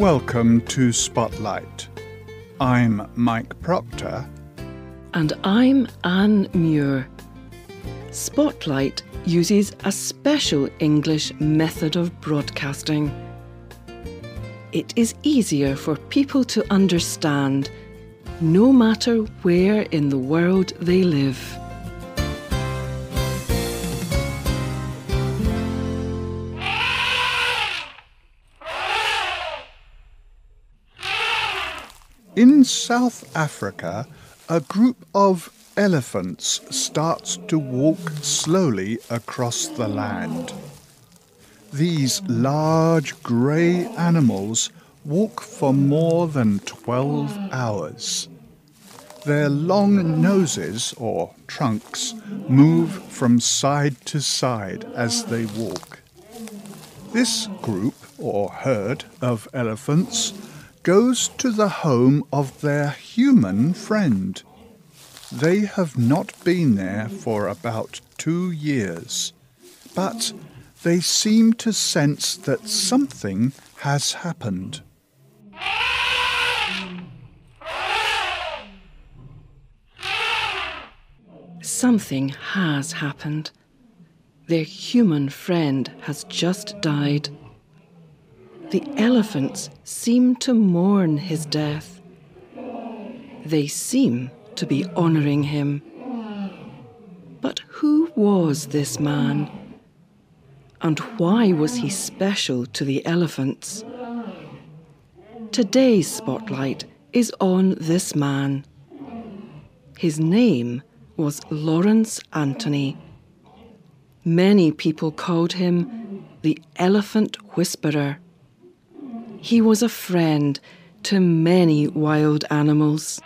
Welcome to Spotlight. I'm Mike Procter. And I'm Anne Muir. Spotlight uses a special English method of broadcasting. It is easier for people to understand no matter where in the world they live. In South Africa, a group of elephants starts to walk slowly across the land. These large grey animals walk for more than 12 hours. Their long noses, or trunks, move from side to side as they walk. This group, or herd, of elephants goes to the home of their human friend. They have not been there for about two years, but they seem to sense that something has happened. Something has happened. Their human friend has just died. The elephants seem to mourn his death. They seem to be honouring him. But who was this man? And why was he special to the elephants? Today's spotlight is on this man. His name was Lawrence Anthony. Many people called him the Elephant Whisperer. He was a friend to many wild animals.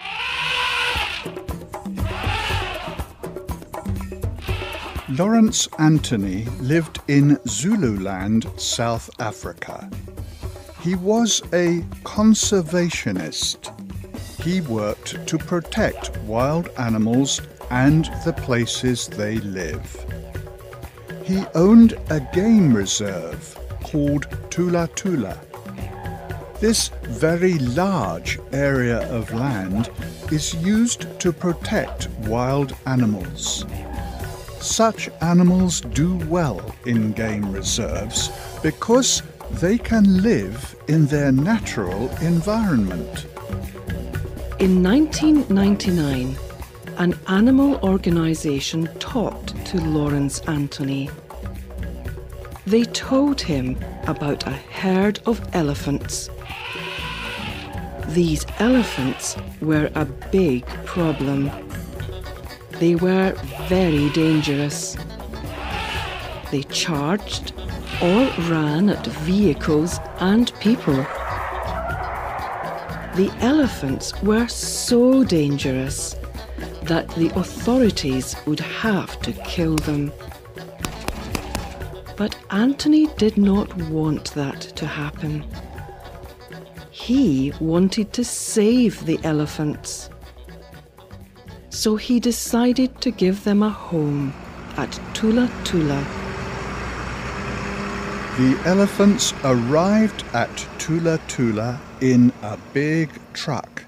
Lawrence Anthony lived in Zululand, South Africa. He was a conservationist. He worked to protect wild animals and the places they live. He owned a game reserve called Thula Thula this very large area of land is used to protect wild animals. Such animals do well in game reserves because they can live in their natural environment. In 1999, an animal organisation talked to Lawrence Anthony. They told him about a herd of elephants these elephants were a big problem. They were very dangerous. They charged or ran at vehicles and people. The elephants were so dangerous that the authorities would have to kill them. But Anthony did not want that to happen. He wanted to save the elephants. So he decided to give them a home at Thula Thula. The elephants arrived at Thula Thula in a big truck.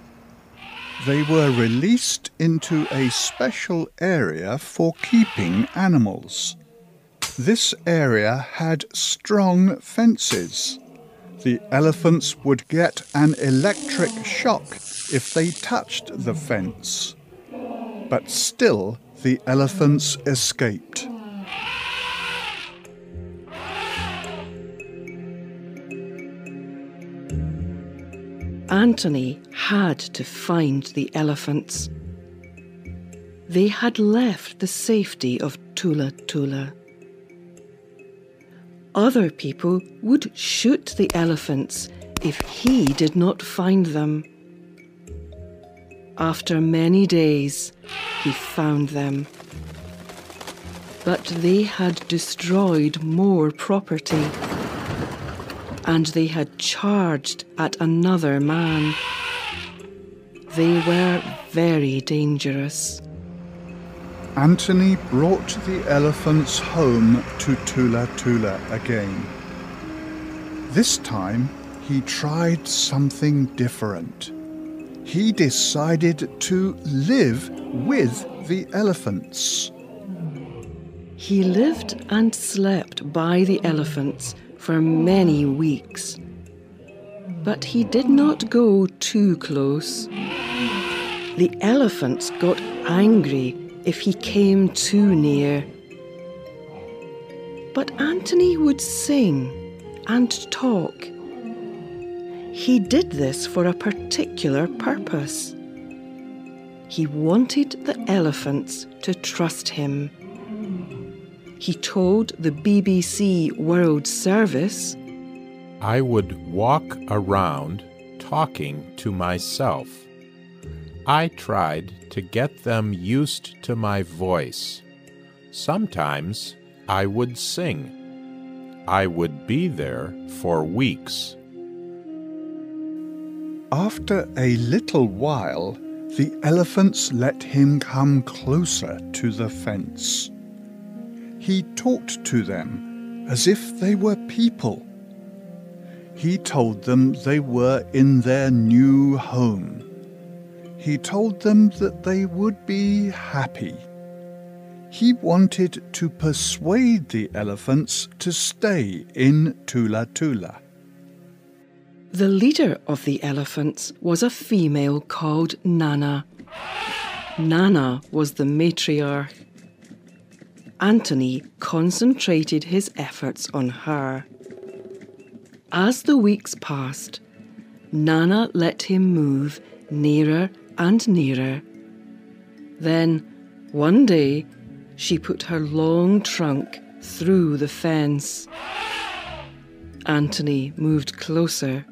They were released into a special area for keeping animals. This area had strong fences the elephants would get an electric shock if they touched the fence. But still, the elephants escaped. Anthony had to find the elephants. They had left the safety of Thula Thula other people would shoot the elephants if he did not find them. After many days, he found them. But they had destroyed more property. And they had charged at another man. They were very dangerous. Anthony brought the elephants home to Thula Thula again. This time he tried something different. He decided to live with the elephants. He lived and slept by the elephants for many weeks. But he did not go too close. The elephants got angry if he came too near. But Anthony would sing and talk. He did this for a particular purpose. He wanted the elephants to trust him. He told the BBC World Service I would walk around talking to myself. I tried to get them used to my voice. Sometimes I would sing. I would be there for weeks. After a little while, the elephants let him come closer to the fence. He talked to them as if they were people. He told them they were in their new home. He told them that they would be happy. He wanted to persuade the elephants to stay in Thula Thula. The leader of the elephants was a female called Nana. Nana was the matriarch. Anthony concentrated his efforts on her. As the weeks passed, Nana let him move nearer and nearer. Then, one day, she put her long trunk through the fence. Anthony moved closer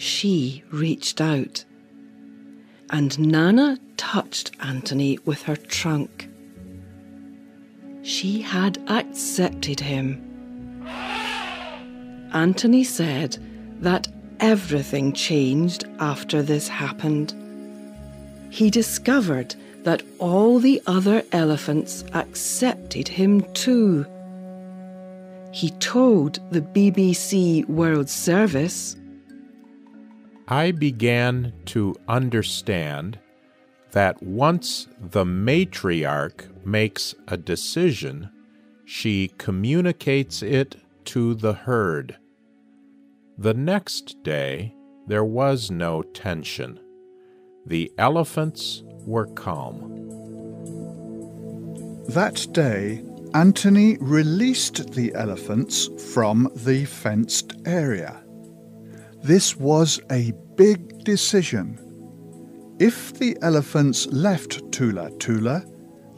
she reached out. And Nana touched Anthony with her trunk. She had accepted him. Anthony said that everything changed after this happened. He discovered that all the other elephants accepted him too. He told the BBC World Service I began to understand that once the matriarch makes a decision, she communicates it to the herd. The next day, there was no tension. The elephants were calm. That day, Anthony released the elephants from the fenced area. This was a big decision. If the elephants left Thula Thula,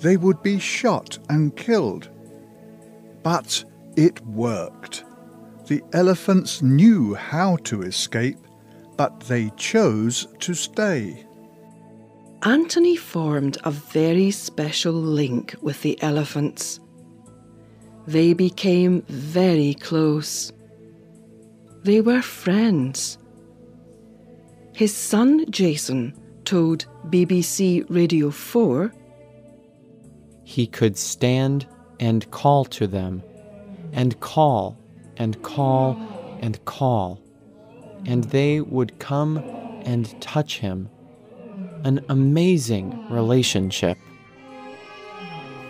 they would be shot and killed. But it worked. The elephants knew how to escape, but they chose to stay. Anthony formed a very special link with the elephants. They became very close. They were friends. His son Jason told BBC Radio 4 He could stand and call to them, and call and call and call, and they would come and touch him. An amazing relationship.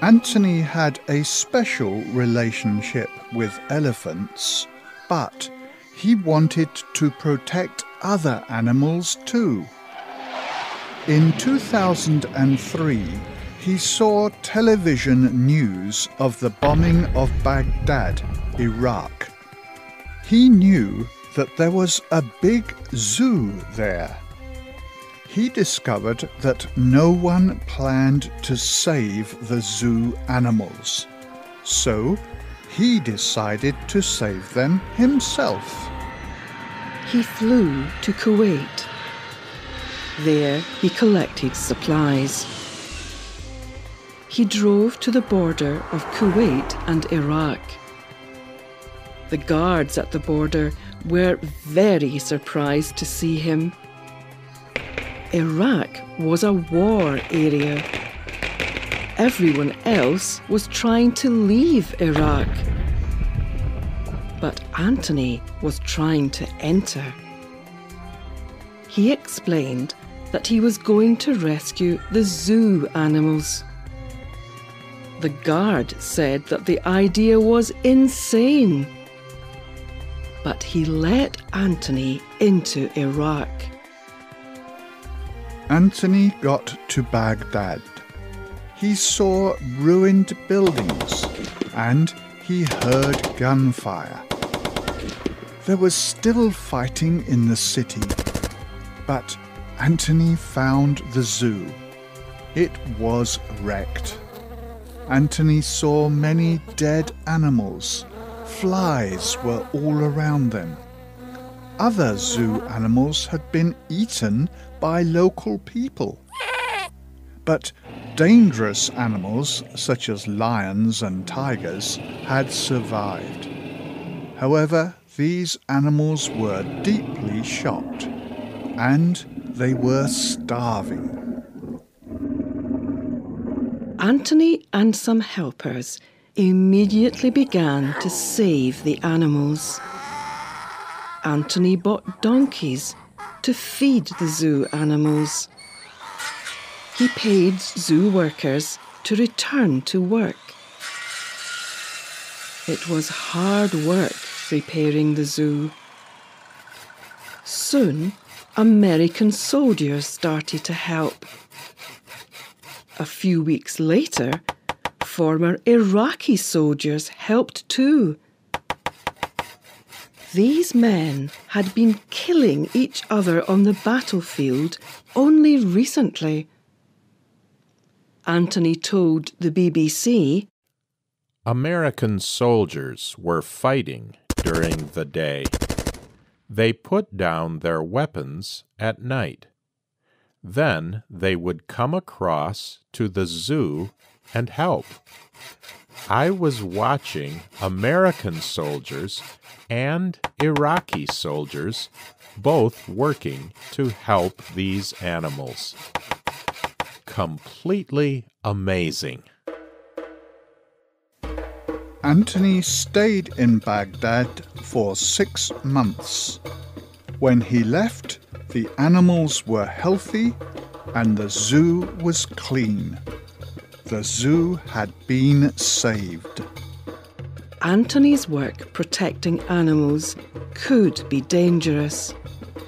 Anthony had a special relationship with elephants, but he wanted to protect other animals too. In 2003, he saw television news of the bombing of Baghdad, Iraq. He knew that there was a big zoo there. He discovered that no one planned to save the zoo animals. So he decided to save them himself. He flew to Kuwait. There he collected supplies. He drove to the border of Kuwait and Iraq. The guards at the border were very surprised to see him. Iraq was a war area everyone else was trying to leave Iraq. but Anthony was trying to enter. He explained that he was going to rescue the zoo animals. The guard said that the idea was insane. But he let Anthony into Iraq. Anthony got to Baghdad. He saw ruined buildings and he heard gunfire. There was still fighting in the city, but Anthony found the zoo. It was wrecked. Anthony saw many dead animals. Flies were all around them. Other zoo animals had been eaten by local people. But dangerous animals, such as lions and tigers, had survived. However, these animals were deeply shocked, and they were starving. Anthony and some helpers immediately began to save the animals. Anthony bought donkeys to feed the zoo animals. He paid zoo workers to return to work. It was hard work repairing the zoo. Soon, American soldiers started to help. A few weeks later, former Iraqi soldiers helped too. These men had been killing each other on the battlefield only recently. Anthony told the BBC American soldiers were fighting during the day. They put down their weapons at night. Then they would come across to the zoo and help. I was watching American soldiers and Iraqi soldiers both working to help these animals. Completely amazing. Anthony stayed in Baghdad for six months. When he left, the animals were healthy and the zoo was clean. The zoo had been saved. Anthony's work protecting animals could be dangerous,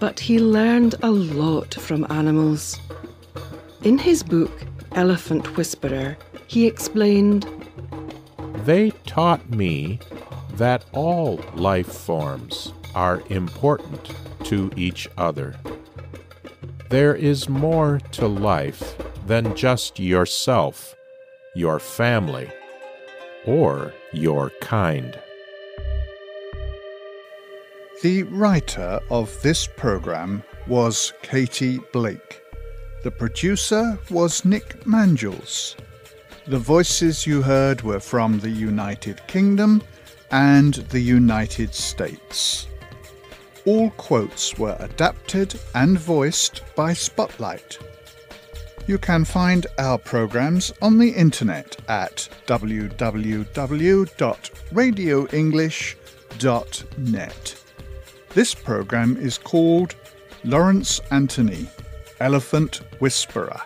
but he learned a lot from animals. In his book, Elephant Whisperer, he explained They taught me that all life forms are important to each other. There is more to life than just yourself, your family, or your kind. The writer of this program was Katie Blake. The producer was Nick Manjuls. The voices you heard were from the United Kingdom and the United States. All quotes were adapted and voiced by Spotlight. You can find our programs on the internet at www.radioenglish.net. This program is called Lawrence Anthony, Elephant Whisperer.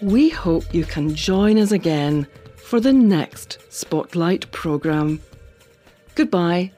We hope you can join us again for the next Spotlight programme. Goodbye.